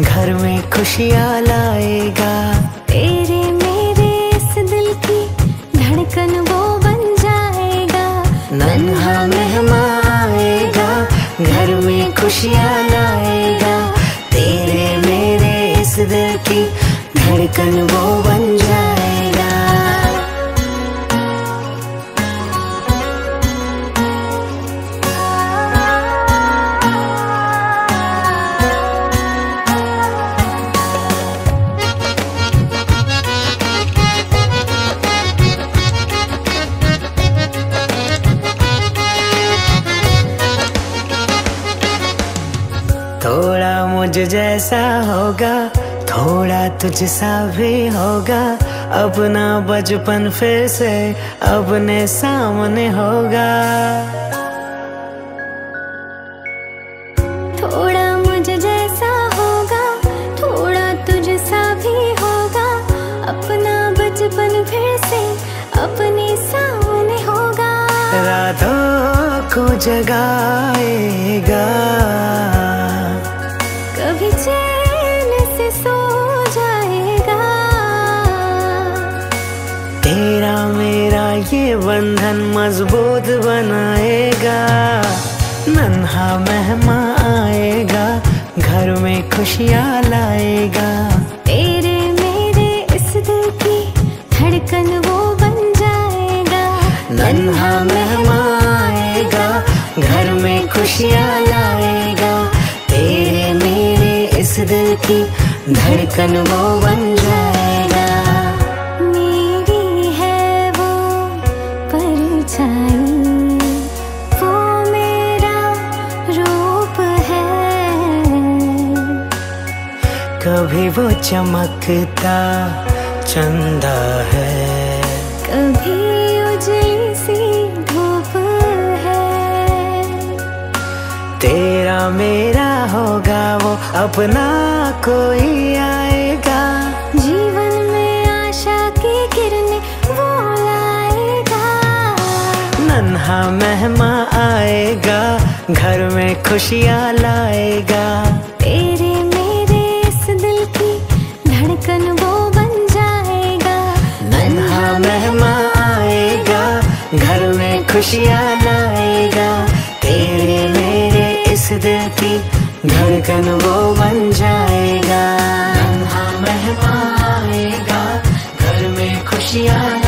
घर में खुशियाँ लाएगा। तेरे मेरे इस दिल की धड़कन वो बन जाएगा। नन्हा मेहमान आएगा, घर में खुशियाँ लाएगा। तेरे मेरे इस दिल की धड़कन वो बन जाएगा थोड़ा मुझ जैसा होगा थोड़ा तुझ सा भी होगा। अपना बचपन फिर से अपने सामने होगा। थोड़ा मुझ जैसा होगा थोड़ा भी होगा। अपना बचपन फिर से अपने सामने होगा। रातों को जगाएगा। चैन से सो जाएगा। तेरा मेरा ये बंधन मज़बूत बनाएगा। नन्हा मेहमा आएगा घर में खुशियाँ लाएगा। तेरे मेरे इस दिल की धड़कन वो बन जाएगा। नन्हा मेहमा आएगा घर में खुशियाँ लाएगा। इस दिल की धड़कन वो बन जाएगा। मेरी है वो परछाई। वो मेरा रूप है। कभी वो चमकता चंदा है। कभी उजली तेरा मेरा होगा वो अपना कोई आएगा। जीवन में आशा की किरणें वो लाएगा। नन्हा मेहमा आएगा घर में खुशियाँ लाएगा। तेरे मेरे इस दिल की धड़कन वो बन जाएगा। नन्हा मेहमा आएगा घर में खुशियाँ धड़कन वो बन जाएगा। मेहमान आएगा घर में खुशियाँ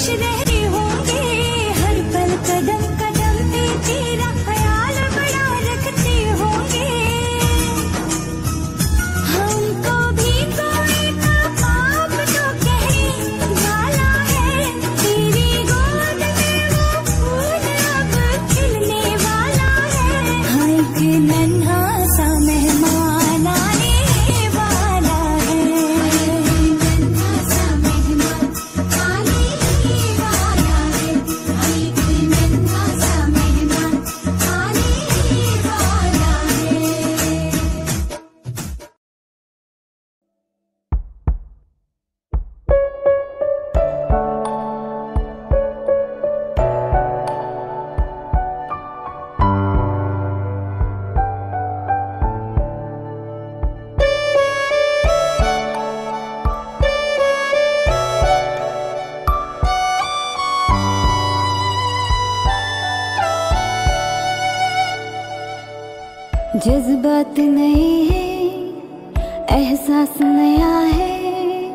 खुश रहते जज्बात नए हैं, एहसास नया है।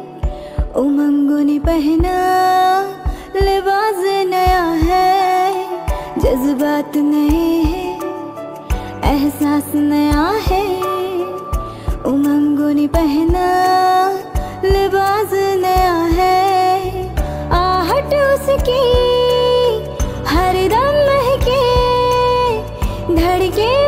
उमंगों ने पहना, लिबास नया है। जज्बात नए हैं, एहसास नया है। उमंगों ने पहना, लिबास नया है। आहट उसकी, हर दम महके, धड़के